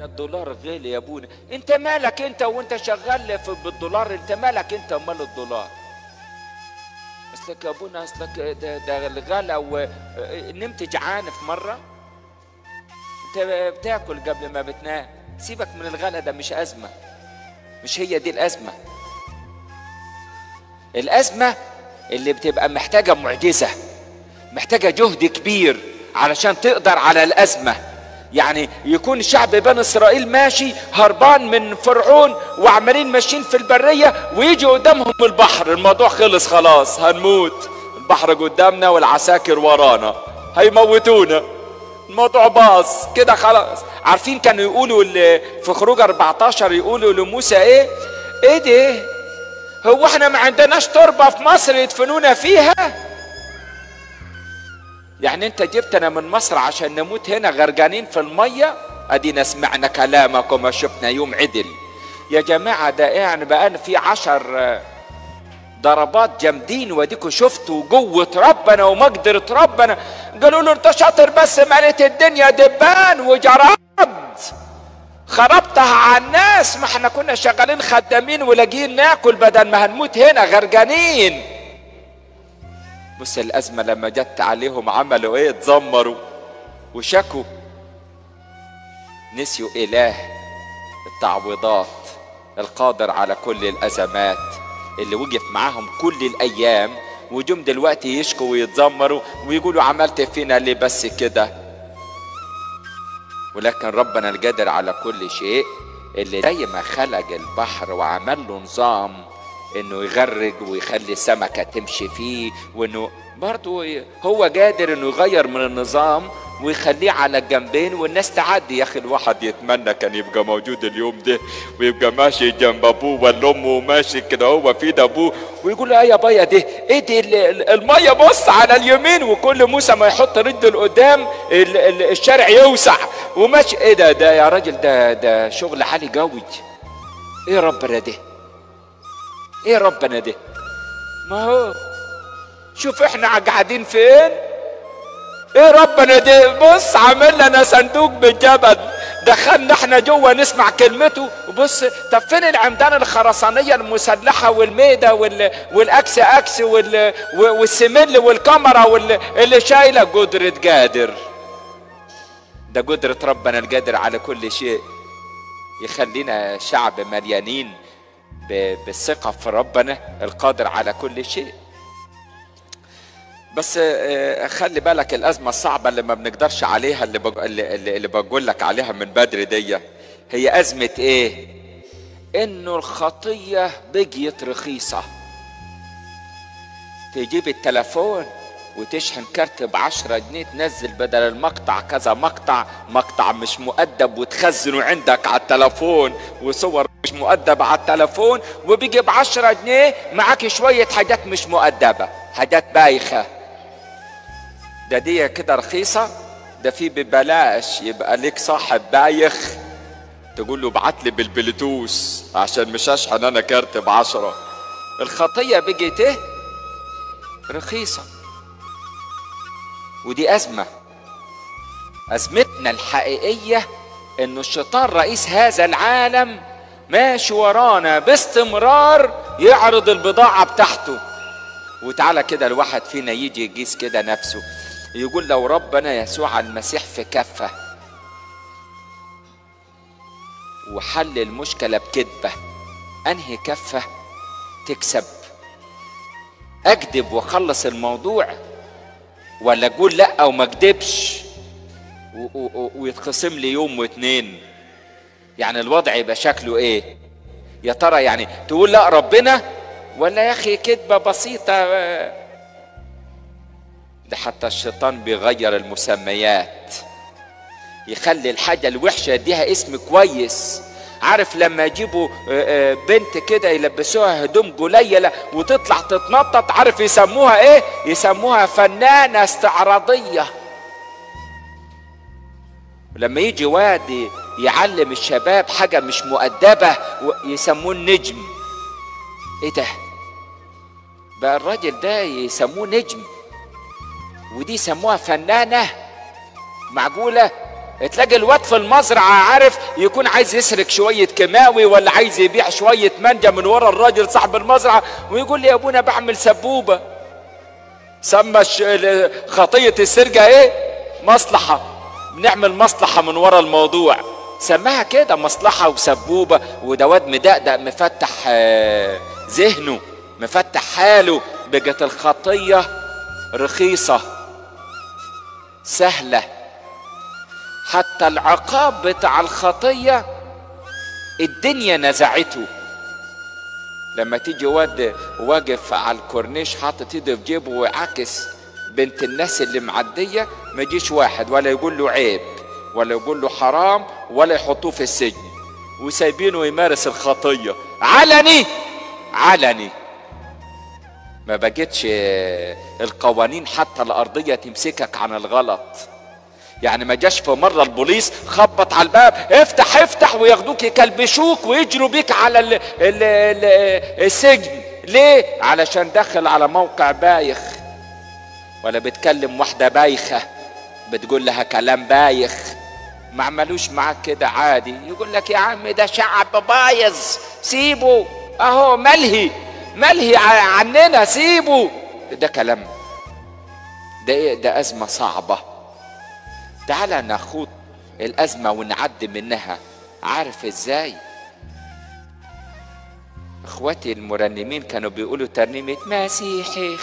ده الدولار غالي يا ابونا انت مالك انت وانت شغال في بالدولار؟ انت مالك انت ومال الدولار؟ أصلك يا ابونا أصلك ده, ده الغلا ونمت جعان في مرة. انت بتاكل قبل ما بتنام. سيبك من الغلا ده مش أزمة. مش هي دي الأزمة. الأزمة اللي بتبقى محتاجة معجزة محتاجة جهد كبير علشان تقدر على الأزمة. يعني يكون شعب بني إسرائيل ماشي هربان من فرعون وعمالين ماشيين في البرية ويجي قدامهم البحر. الموضوع خلص خلاص هنموت. البحر قدامنا والعساكر ورانا. هيموتونا. الموضوع باظ كده خلاص. عارفين كانوا يقولوا في خروج 14 يقولوا لموسى إيه؟ إيه ده؟ هو إحنا ما عندناش تربة في مصر يدفنونا فيها؟ يعني انت جبتنا من مصر عشان نموت هنا غرقانين في المية؟ ادينا سمعنا كلامك وما شفنا يوم عدل. يا جماعة ده يعني بقى في عشر ضربات جامدين واديكوا شفتوا قوة ربنا ومقدرة ربنا. قالوا له انت شاطر بس مليت الدنيا دبان وجراد خربتها على الناس. ما إحنا كنا شغالين خدامين ولاقيين ناكل بدل ما هنموت هنا غرقانين. بص الأزمة لما جت عليهم عملوا إيه؟ اتذمروا وشكوا. نسيوا إله التعويضات القادر على كل الأزمات اللي وقف معاهم كل الأيام وجم دلوقتي يشكوا ويتذمروا ويقولوا عملت فينا ليه بس كده؟ ولكن ربنا القادر على كل شيء اللي زي ما خلق البحر وعمل له نظام إنه يغرق ويخلي السمكة تمشي فيه وإنه برضه هو قادر إنه يغير من النظام ويخليه على الجنبين والناس تعدي. يا أخي الواحد يتمنى كان يبقى موجود اليوم ده ويبقى ماشي جنب أبوه ولا امه وماشي كده هو في ده أبوه ويقول له إيه يا بايا ده إيه دي المية بص على اليمين وكل موسى ما يحط رجله لقدام الشارع يوسع وماشي. إيه ده ده يا راجل ده ده شغل عالي قوي. إيه ربنا ده؟ إيه ربنا ده؟ ما هو شوف إحنا قاعدين فين؟ إيه ربنا ده؟ بص عامل لنا صندوق بالجبل. دخلنا إحنا جوه نسمع كلمته. وبص طب فين العمدان الخرسانية المسلحة والميدة وال... والأكس أكس وال... والسمل والكاميرا وال... اللي شايلة قدرة قادر. ده قدرة ربنا القادر على كل شيء. يخلينا شعب مليانين. بالثقة في ربنا القادر على كل شيء بس خلي بالك الأزمة الصعبة اللي ما بنقدرش عليها اللي. اللي, بقول لك عليها من بدري دي هي أزمة إيه؟ إنه الخطية بقيت رخيصة تجيب التلفون وتشحن كارت بعشرة جنيه تنزل بدل المقطع كذا مقطع مقطع مش مؤدب وتخزنه عندك على التلفون وصور مش مؤدبة على التلفون وبيجي بعشرة جنيه معاك شوية حاجات مش مؤدبة حاجات بايخة. ده دي كده رخيصة؟ ده في ببلاش يبقى ليك صاحب بايخ. تقول له ابعت لي بالبلوتوث عشان مش اشحن أنا كارت بعشرة. الخطية بقت إيه؟ رخيصة. ودي أزمة. أزمتنا الحقيقية إنه الشيطان رئيس هذا العالم ماشي ورانا باستمرار يعرض البضاعة بتاعته. وتعالى كده الواحد فينا يجي يقيس كده نفسه. يقول لو ربنا يسوع المسيح في كفة وحل المشكلة بكذبة أنهي كفة؟ تكسب. أكذب وأخلص الموضوع ولا أقول لأ وما أكذبش؟ ويتخصم لي يوم واتنين. يعني الوضع يبقى شكله إيه؟ يا ترى يعني تقول لا ربنا ولا يا أخي كذبه بسيطة؟ ده حتى الشيطان بيغير المسميات. يخلي الحاجة الوحشة يديها اسم كويس. عارف لما يجيبوا بنت كده يلبسوها هدوم قليلة وتطلع تتنطط عارف يسموها إيه؟ يسموها فنانة استعراضية. لما يجي واد يعلم الشباب حاجة مش مؤدبة يسموه النجم إيه ده؟ بقى الراجل ده يسموه نجم. ودي يسموها فنانة معقولة؟ تلاقي الواد في المزرعة عارف يكون عايز يسرق شوية كيماوي ولا عايز يبيع شوية مانجا من ورا الراجل صاحب المزرعة ويقول لي يا أبونا بعمل سبوبة. سمى خطية السرقة إيه؟ مصلحة. بنعمل مصلحة من ورا الموضوع. سماها كده مصلحة وسبوبة وده واد مدقدق مفتح ذهنه مفتح حاله بقت الخطية رخيصة سهلة. حتى العقاب بتاع الخطية الدنيا نزعته. لما تيجي واد واقف على الكورنيش حاطط ايده في جيبه وعاكس بنت الناس اللي معدية ما يجيش واحد ولا يقول له عيب. ولا يقول له حرام ولا يحطوه في السجن. وسايبينه يمارس الخطية. علني! علني! ما بقتش القوانين حتى الأرضية تمسكك عن الغلط. يعني ما جاش في مرة البوليس خبط على الباب افتح افتح وياخدوك يكلبشوك ويجروا بيك على ال ال ال السجن. ليه؟ علشان دخل على موقع بايخ. ولا بتكلم واحدة بايخة بتقول لها كلام بايخ. ما عملوش معاك كده عادي. يقول لك يا عم ده شعب بايظ. سيبه. أهو ملهي. ملهي عننا. سيبه. ده كلام. ده إيه؟ ده أزمة صعبة. تعالى ناخد الأزمة ونعدي منها. عارف إزاي؟ إخواتي المرنمين كانوا بيقولوا ترنيمة مسيحي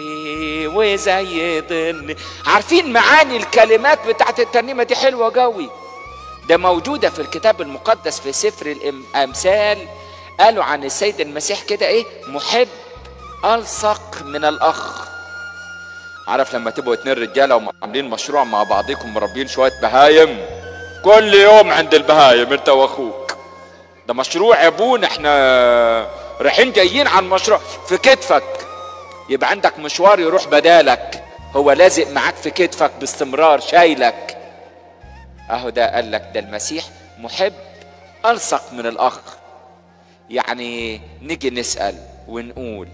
خني وزيدني عارفين معاني الكلمات بتاعت الترنيمة دي حلوة قوي. ده موجودة في الكتاب المقدس في سفر الأمثال. قالوا عن السيد المسيح كده إيه؟ محب ألصق من الأخ. عارف لما تبقوا اتنين رجالة وعاملين مشروع مع بعضكم مربين شوية بهايم؟ كل يوم عند البهايم انت واخوك. ده مشروع يا ابونا إحنا رايحين جايين عن مشروع. في كتفك. يبقى عندك مشوار يروح بدالك. هو لازق معاك في كتفك باستمرار شايلك. أهو ده قال لك ده المسيح محب ألصق من الأخ. يعني نيجي نسأل ونقول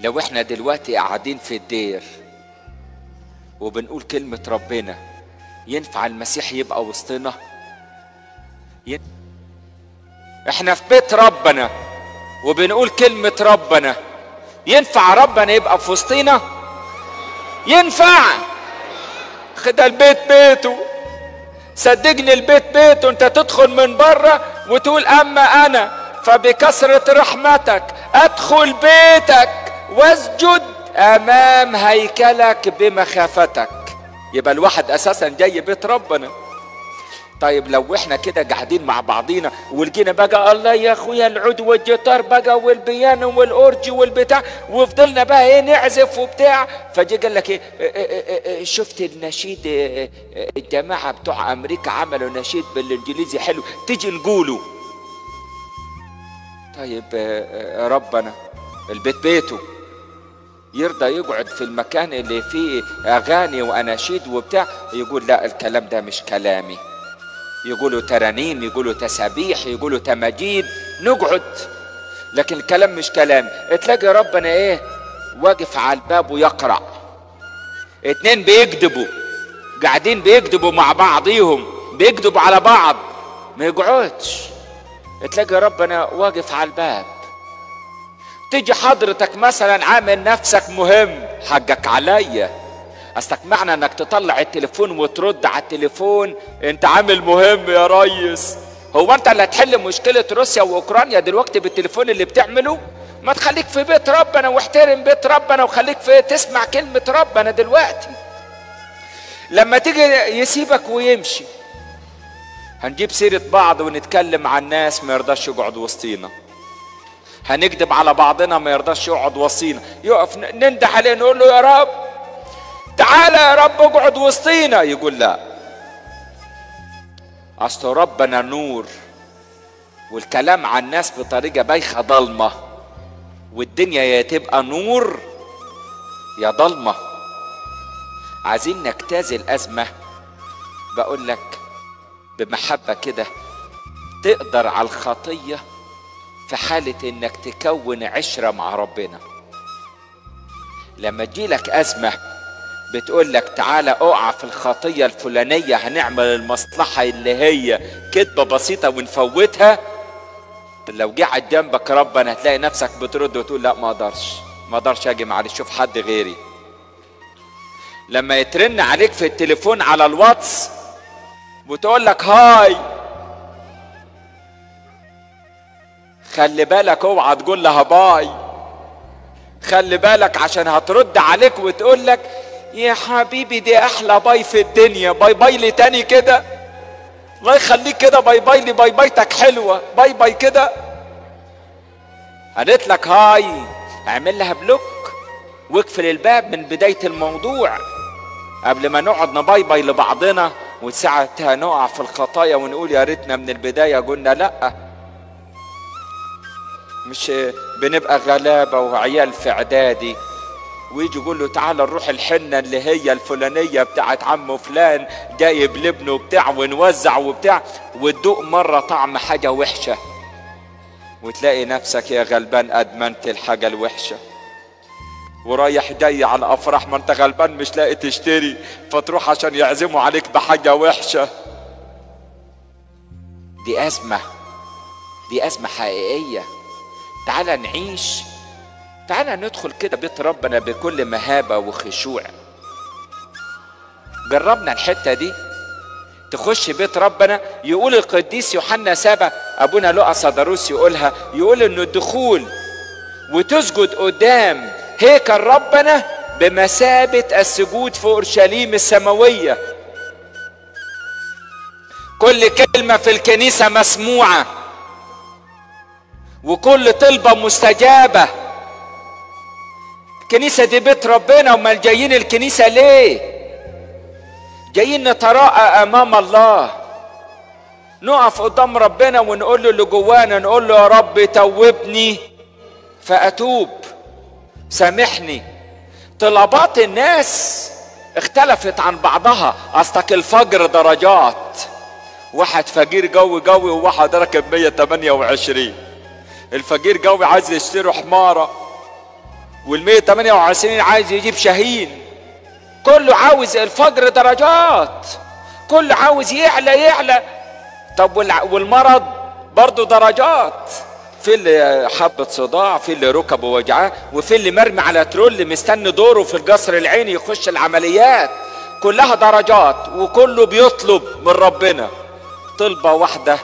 لو إحنا دلوقتي قاعدين في الدير وبنقول كلمة ربنا ينفع المسيح يبقى وسطنا. إحنا في بيت ربنا وبنقول كلمة ربنا. ينفع ربنا يبقى في وسطنا ينفع. خد البيت بيته. صدقني البيت بيته انت تدخل من بره وتقول أما أنا فبكثرة رحمتك أدخل بيتك واسجد أمام هيكلك بمخافتك. يبقى الواحد أساسا جاي بيت ربنا. طيب لو إحنا كده قاعدين مع بعضينا ولقينا بقى الله يا اخويا العود والجيتار بقى والبيانو والأورج والبتاع وفضلنا بقى إيه نعزف وبتاع فجي قال لك إيه, إيه, إيه, إيه شفت النشيد الجماعة بتوع أمريكا عملوا نشيد بالإنجليزي حلو تيجي نقوله. طيب ربنا البيت بيته يرضى يقعد في المكان اللي فيه أغاني وأناشيد وبتاع يقول لا الكلام ده مش كلامي. يقولوا ترانيم يقولوا تسابيح يقولوا تماجيد نقعد. لكن الكلام مش كلام. تلاقي ربنا إيه؟ واقف على الباب ويقرع اتنين بيكذبوا. قاعدين بيكذبوا مع بعضيهم. بيكذبوا على بعض. ما يقعدش. تلاقي ربنا واقف على الباب. تيجي حضرتك مثلا عامل نفسك مهم. حقك عليا. اصلك معنى إنك تطلع التليفون وترد على التليفون. أنت عامل مهم يا ريس. هو أنت اللي هتحل مشكلة روسيا وأوكرانيا دلوقتي بالتليفون اللي بتعمله؟ ما تخليك في بيت ربنا واحترم بيت ربنا وخليك في تسمع كلمة ربنا دلوقتي. لما تيجي يسيبك ويمشي. هنجيب سيرة بعض ونتكلم عن ناس ما يرضاش يقعد وسطينا. هنكذب على بعضنا ما يرضاش يقعد وسطينا. يقف ننده عليه نقول له يا رب تعالى يا رب اقعد وسطينا. يقول لا. أصل ربنا نور والكلام عن الناس بطريقة بايخة ضلمة والدنيا يا تبقى نور يا ضلمة. عايزين نجتاز الأزمة. بقول لك بمحبة كده تقدر على الخطية في حالة إنك تكون عشرة مع ربنا. لما تجيلك أزمة بتقول لك تعالى اقع في الخطية الفلانية هنعمل المصلحة اللي هي كدبة بسيطة ونفوتها. لو قعد جنبك ربنا هتلاقي نفسك بترد وتقول لا ما أقدرش ما أقدرش أجي معلش شوف حد غيري. لما يترن عليك في التليفون على الواتس وتقول لك هاي خلي بالك اوعى تقول لها bye خلي بالك عشان هترد عليك وتقول لك يا حبيبي دي أحلى bye في الدنيا. bye bye لي تاني كده. الله يخليك كده. bye bye لي باي بايتك حلوة. bye bye كده. قالت لك hi اعمل لها block واقفل الباب من بداية الموضوع قبل ما نقعد ن bye bye لبعضنا وساعتها نقع في الخطايا ونقول يا ريتنا من البداية قلنا لأ. مش بنبقى غلابة وعيال في إعدادي. ويجي يقول له تعالى نروح الحنة اللي هي الفلانية بتاعت عمه فلان جايب لابنه بتاع ونوزع وبتاع وتدوق مرة طعم حاجة وحشة. وتلاقي نفسك يا غلبان أدمنت الحاجة الوحشة. ورايح جاي على الافراح ما انت غلبان مش لاقي تشتري فتروح عشان يعزموا عليك بحاجة وحشة. دي أزمة. دي أزمة حقيقية. تعالى نعيش. تعالى ندخل كده بيت ربنا بكل مهابة وخشوع. جربنا الحتة دي؟ تخش بيت ربنا يقول القديس يوحنا سابا أبونا لقى صدروس يقولها يقول إنه الدخول وتسجد قدام هيكل ربنا بمثابة السجود في أورشليم السماوية. كل كلمة في الكنيسة مسموعة وكل طلبة مستجابة. الكنيسة دي بيت ربنا أمال جايين الكنيسة ليه؟ جايين نتراءى أمام الله. نقف قدام ربنا ونقول له اللي جوانا نقول له يا رب توبني فأتوب. سامحني. طلبات الناس اختلفت عن بعضها. أصلك الفجر درجات. واحد فقير جوي جوي وواحد راكب 128 الفقير جوي عايز يشتري حمارة. وال 128 عايز يجيب شاهين. كله عاوز الفجر درجات. كله عاوز يعلى يعلى. طب والمرض برضه درجات. في اللي حبة صداع في اللي ركبه وجعاه وفي اللي مرمي على ترول مستني دوره في القصر العيني يخش العمليات. كلها درجات وكله بيطلب من ربنا. طلبة واحدة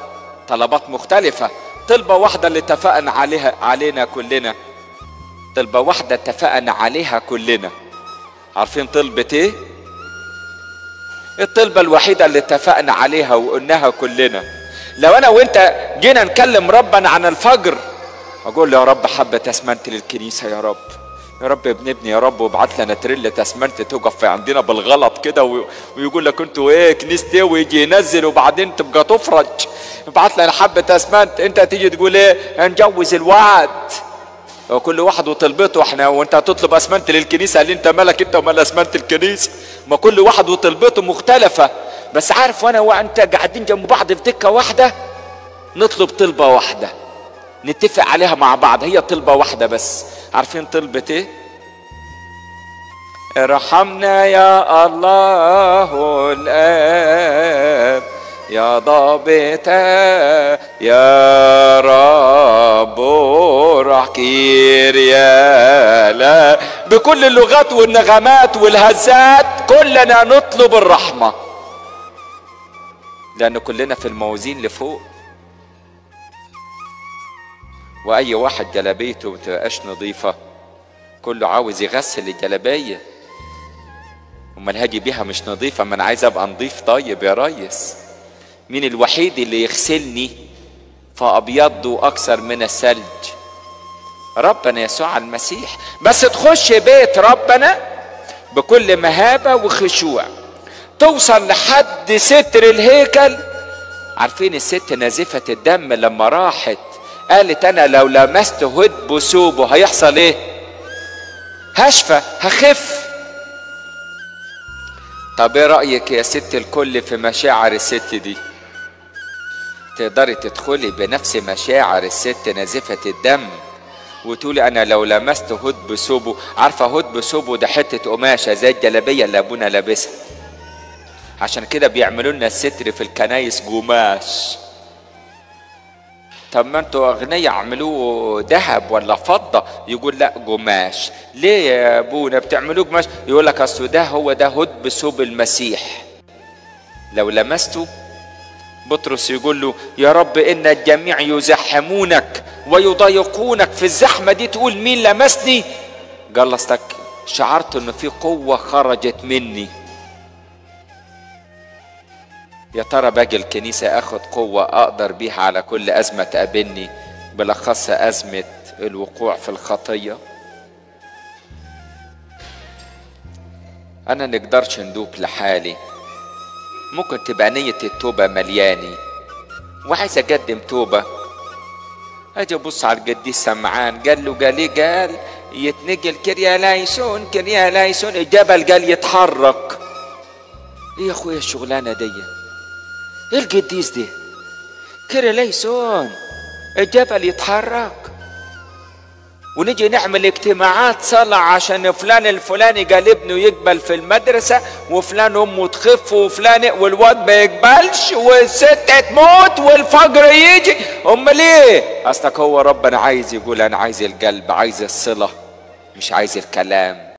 طلبات مختلفة. طلبة واحدة اللي اتفقنا عليها علينا كلنا. طلبة واحدة اتفقنا عليها كلنا. عارفين طلبة إيه؟ الطلبة الوحيدة اللي اتفقنا عليها وقلناها كلنا. لو أنا وأنت جينا نكلم ربنا عن الفجر أقول له يا رب حبة اسمنت للكنيسة يا رب. يا رب بنبني يا رب وابعت لنا تريل اسمنت توقف عندنا بالغلط كده ويقول لك أنتوا إيه كنيستي ويجي ينزل وبعدين تبقى تفرج. ابعت لنا حبة اسمنت أنت تيجي تقول إيه؟ هنجوز الوعد. وكل واحد وطلبته إحنا وانت هتطلب أسمنت للكنيسة اللي انت مالك انت ومال أسمنت الكنيسه ما كل واحد وطلبته مختلفة. بس عارف وأنا وانت قاعدين جنب بعض في دكة واحدة؟ نطلب طلبة واحدة. نتفق عليها مع بعض. هي طلبة واحدة بس. عارفين طلبة إيه؟ ارحمنا يا الله الآب. يا ضابط يا رب رحكير يا لا. بكل اللغات والنغمات والهزات كلنا نطلب الرحمة. لأن كلنا في الموازين لفوق. وأي واحد جلابيته متبقاش نظيفة. كله عاوز يغسل الجلابية. أمال هاجي بيها مش نظيفة؟ ما أنا عايز أبقى نظيف طيب يا ريس مين الوحيد اللي يغسلني فأبيض أكثر من الثلج؟ ربنا يسوع المسيح. بس تخش بيت ربنا بكل مهابة وخشوع. توصل لحد ستر الهيكل. عارفين الست نازفة الدم لما راحت؟ قالت أنا لو لمست هد بثوبه هيحصل إيه؟ هشفى هخف. طب إيه رأيك يا ست الكل في مشاعر الست دي؟ تقدري تدخلي بنفس مشاعر الست نازفة الدم. وتقولي أنا لو لمست هود بثوبه عارفة هود بثوبه ده حتة قماشة زي الجلابية اللي أبونا لابسها. عشان كده بيعملوا لنا الستر في الكنايس قماش. طب ما أنتوا أغنياء اعملوه ذهب ولا فضة؟ يقول لا قماش. ليه يا أبونا بتعملوه قماش؟ يقول لك أصل ده هو ده هد بثوب المسيح. لو لمسته بطرس يقول له يا رب إن الجميع يزحمونك. ويضايقونك في الزحمة دي. تقول مين لمسني؟ اصلك شعرت ان في قوة خرجت مني. يا ترى باجي الكنيسة اخد قوة أقدر بيها على كل أزمة تقابلني؟ بالأخص أزمة الوقوع في الخطية. أنا نقدرش ندوب لحالي. ممكن تبقى نية التوبة ملياني. وعايز أقدم توبة. أجي ابص على القديس سمعان قال له قال إيه؟ قال يتنقل كريا لايسون كريا لايسون الجبل قال يتحرك. إيه يا أخويا الشغلانة دي؟ إيه القديس ده كريا لايسون الجبل يتحرك. ونجي نعمل اجتماعات صلاة عشان فلان الفلاني قال ابنه يقبل في المدرسة وفلان أمه تخف وفلان والواد ما يقبلش والست تموت والفجر يجي أمال إيه؟ أصلك هو ربنا عايز يقول أنا عايز القلب عايز الصلة مش عايز الكلام